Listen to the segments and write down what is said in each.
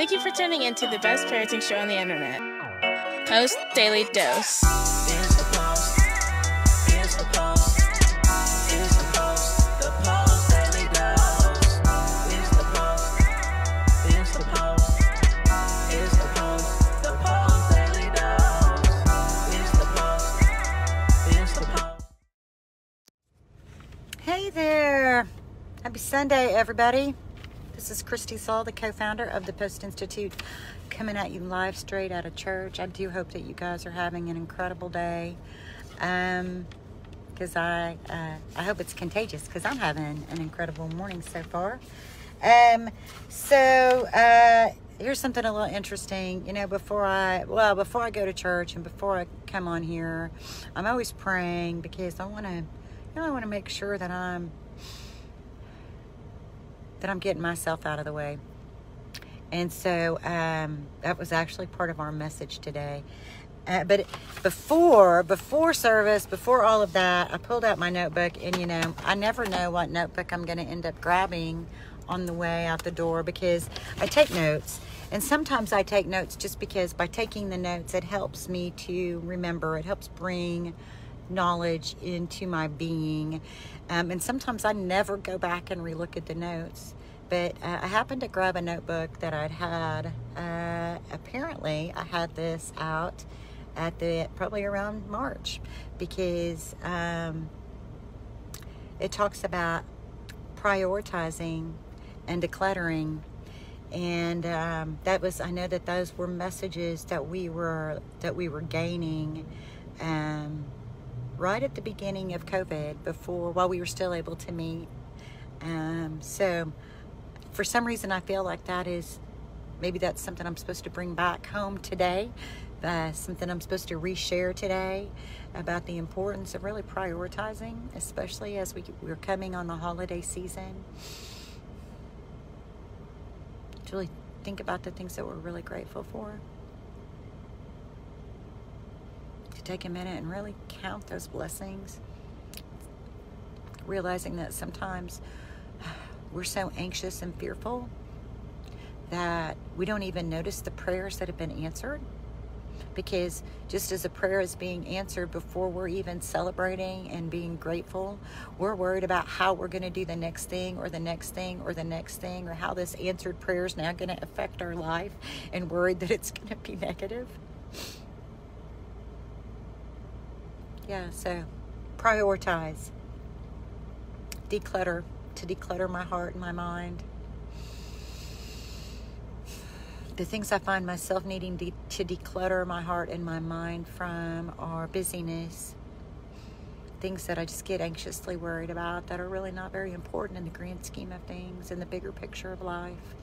Thank you for tuning in to the best parenting show on the internet. Post Daily Dose. Here's the post. Here's the post. Here's the post. The post daily dose. Here's the post. Here's the post. Here's the post. The post daily dose. Here's the post. Here's the post. Hey there. Happy Sunday, everybody. This is Kristi Saul, the co founder of the Post Institute, coming at you live straight out of church. I do hope that you guys are having an incredible day. Um, because I, uh, I hope it's contagious because I'm having an incredible morning so far. Um, so, uh, here's something a little interesting. You know, before I, well, before I go to church and before I come on here, I'm always praying because I want to, you know, I want to make sure that I'm that I'm getting myself out of the way. And so um, that was actually part of our message today. Uh, but before before service, before all of that, I pulled out my notebook, and you know, I never know what notebook I'm going to end up grabbing on the way out the door because I take notes. And sometimes I take notes just because by taking the notes, it helps me to remember. It helps bring knowledge into my being. Um, and sometimes I never go back and relook at the notes. But uh, I happened to grab a notebook that I'd had. Uh, apparently, I had this out at the probably around March because um, it talks about prioritizing and decluttering and um, that was i know that those were messages that we were that we were gaining right at the beginning of covid before while we were still able to meet um, so for some reason i feel like that is maybe that's something i'm supposed to bring back home today uh, something i'm supposed to reshare today about the importance of really prioritizing especially as we, we're coming on the holiday season to really think about the things that we're really grateful for. To take a minute and really count those blessings. Realizing that sometimes we're so anxious and fearful that we don't even notice the prayers that have been answered. Because just as a prayer is being answered before we're even celebrating and being grateful, we're worried about how we're going to do the next thing or the next thing or the next thing or how this answered prayer is now going to affect our life and worried that it's going to be negative. Yeah, so prioritize, declutter, to declutter my heart and my mind the things I find myself needing de- to declutter my heart and my mind from are busyness, things that I just get anxiously worried about that are really not very important in the grand scheme of things, in the bigger picture of life.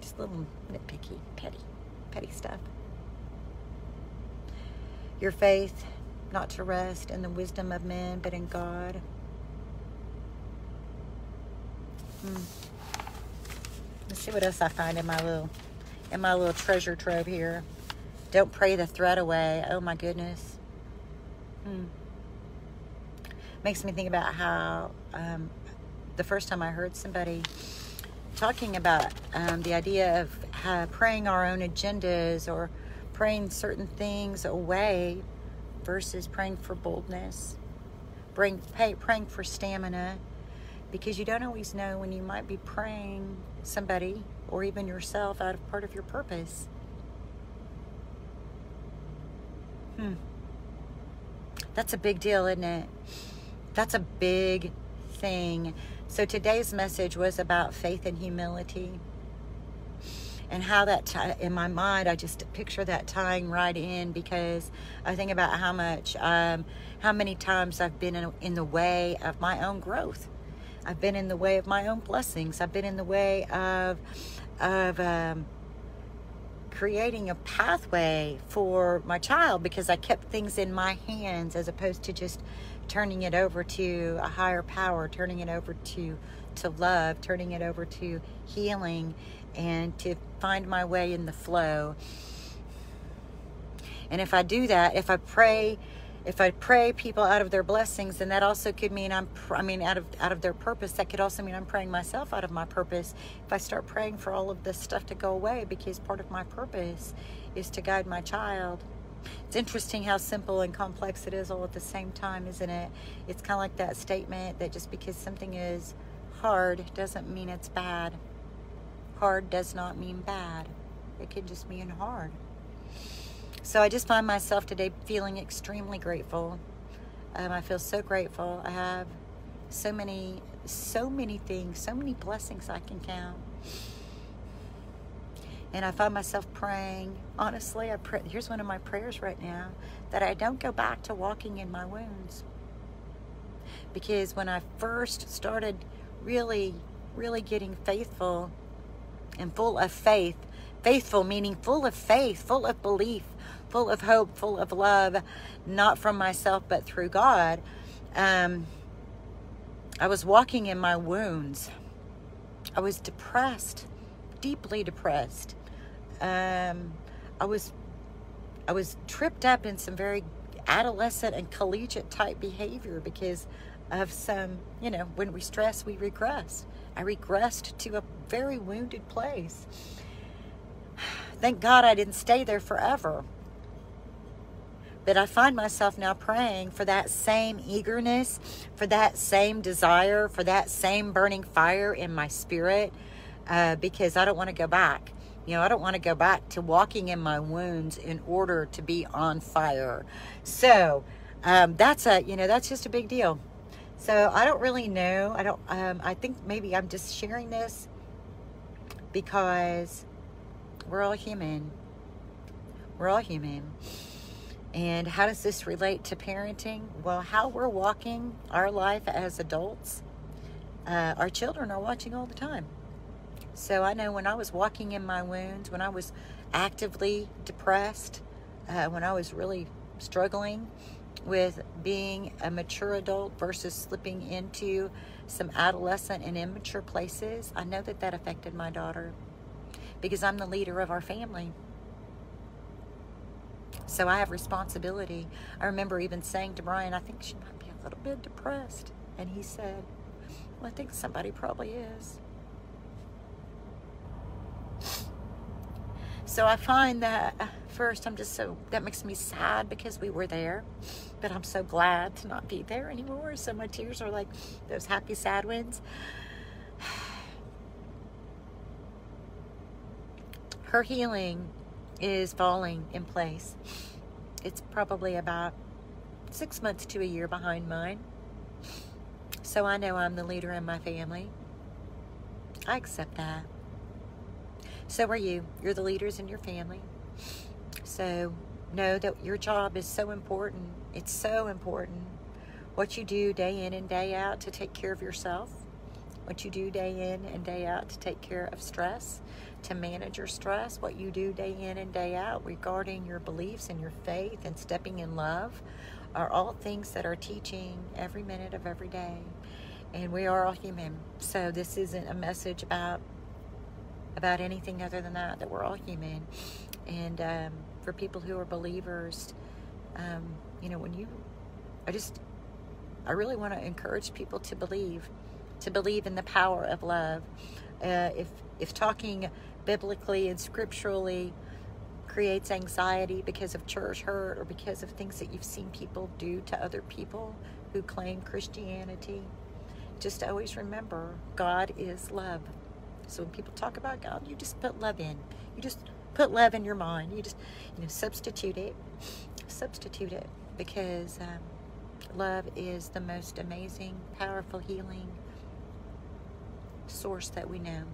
Just little nitpicky, petty, petty stuff. Your faith, not to rest in the wisdom of men, but in God. Hmm. Let's see what else I find in my little in my little treasure trove here. Don't pray the threat away. Oh my goodness. Hmm. Makes me think about how um, the first time I heard somebody talking about um, the idea of uh, praying our own agendas or praying certain things away versus praying for boldness, praying, praying for stamina, because you don't always know when you might be praying somebody or even yourself out of part of your purpose. Hmm. That's a big deal, isn't it? That's a big thing. So today's message was about faith and humility. And how that, t- in my mind, I just picture that tying right in because I think about how much, um, how many times I've been in, in the way of my own growth. I've been in the way of my own blessings. I've been in the way of of um, creating a pathway for my child because I kept things in my hands as opposed to just turning it over to a higher power, turning it over to to love, turning it over to healing and to find my way in the flow. And if I do that, if I pray if I pray people out of their blessings, then that also could mean I'm, I mean, out of out of their purpose. That could also mean I'm praying myself out of my purpose. If I start praying for all of this stuff to go away, because part of my purpose is to guide my child. It's interesting how simple and complex it is all at the same time, isn't it? It's kind of like that statement that just because something is hard doesn't mean it's bad. Hard does not mean bad. It could just mean hard. So I just find myself today feeling extremely grateful. Um, I feel so grateful. I have so many, so many things, so many blessings I can count. And I find myself praying. Honestly, I pray. Here's one of my prayers right now that I don't go back to walking in my wounds. Because when I first started really, really getting faithful and full of faith, faithful meaning full of faith, full of belief, full of hope, full of love, not from myself but through God. Um, I was walking in my wounds. I was depressed, deeply depressed. Um, I was, I was tripped up in some very adolescent and collegiate type behavior because of some, you know, when we stress, we regress. I regressed to a very wounded place. Thank God I didn't stay there forever. But I find myself now praying for that same eagerness, for that same desire, for that same burning fire in my spirit, uh, because I don't want to go back. You know, I don't want to go back to walking in my wounds in order to be on fire. So um, that's a, you know, that's just a big deal. So I don't really know. I don't, um, I think maybe I'm just sharing this because we're all human. We're all human. And how does this relate to parenting? Well, how we're walking our life as adults, uh, our children are watching all the time. So I know when I was walking in my wounds, when I was actively depressed, uh, when I was really struggling with being a mature adult versus slipping into some adolescent and immature places, I know that that affected my daughter because I'm the leader of our family. So I have responsibility. I remember even saying to Bryan, I think she might be a little bit depressed. And he said, Well, I think somebody probably is. So I find that first I'm just so, that makes me sad because we were there. But I'm so glad to not be there anymore. So my tears are like those happy, sad ones. Her healing is falling in place. It's probably about six months to a year behind mine. So I know I'm the leader in my family. I accept that. So are you. You're the leaders in your family. So know that your job is so important. It's so important. What you do day in and day out to take care of yourself, what you do day in and day out to take care of stress, to manage your stress, what you do day in and day out regarding your beliefs and your faith and stepping in love are all things that are teaching every minute of every day. And we are all human. So this isn't a message about about anything other than that, that we're all human. And um, for people who are believers, um, you know, when you, I just, I really want to encourage people to believe, to believe in the power of love. Uh, if if talking biblically and scripturally creates anxiety because of church hurt or because of things that you've seen people do to other people who claim Christianity, just always remember God is love. So when people talk about God, you just put love in. You just put love in your mind. You just, you know, substitute it. Substitute it because um, love is the most amazing, powerful, healing source that we know.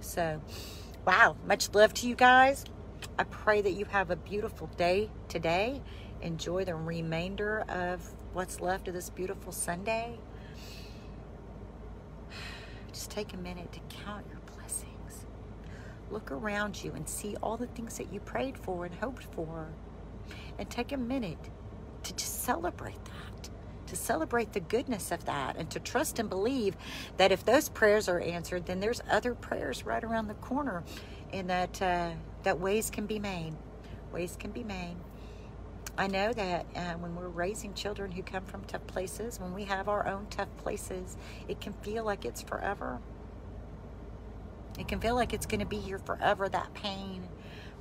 So, wow, much love to you guys. I pray that you have a beautiful day today. Enjoy the remainder of what's left of this beautiful Sunday. Just take a minute to count your. Look around you and see all the things that you prayed for and hoped for. And take a minute to just celebrate that, to celebrate the goodness of that, and to trust and believe that if those prayers are answered, then there's other prayers right around the corner, and that uh, that ways can be made. Ways can be made. I know that uh, when we're raising children who come from tough places, when we have our own tough places, it can feel like it's forever. It can feel like it's going to be here forever, that pain,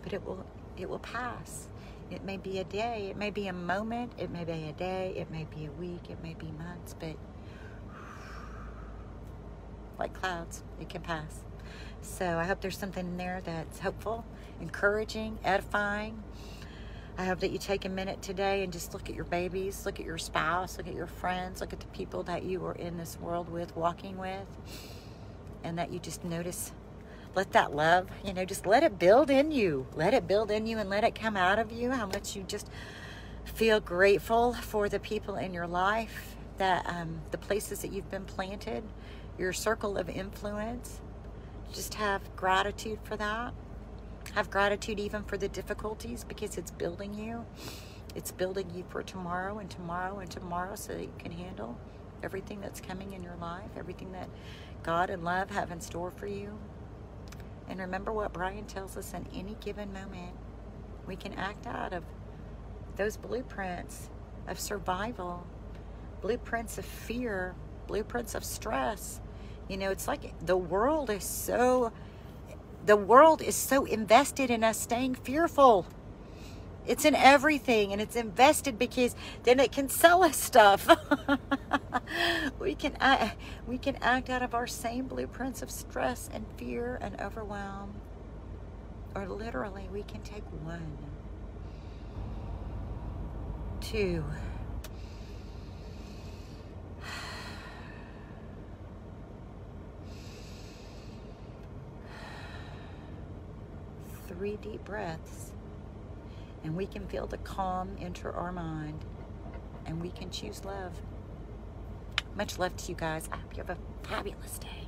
but it will it will pass. It may be a day, it may be a moment, it may be a day, it may be a week, it may be months, but like clouds, it can pass. So I hope there's something in there that's hopeful, encouraging, edifying. I hope that you take a minute today and just look at your babies, look at your spouse, look at your friends, look at the people that you are in this world with, walking with, and that you just notice. Let that love, you know, just let it build in you. Let it build in you and let it come out of you. How much you just feel grateful for the people in your life, that um, the places that you've been planted, your circle of influence. Just have gratitude for that. Have gratitude even for the difficulties because it's building you. It's building you for tomorrow and tomorrow and tomorrow so that you can handle everything that's coming in your life, everything that God and love have in store for you. And remember what Bryan tells us in any given moment, we can act out of those blueprints of survival, blueprints of fear, blueprints of stress. You know, it's like the world is so the world is so invested in us staying fearful. It's in everything and it's invested because then it can sell us stuff. we can act, we can act out of our same blueprints of stress and fear and overwhelm. Or literally we can take one, two, three deep breaths and we can feel the calm enter our mind and we can choose love. Much love to you guys. I hope you have a fabulous day.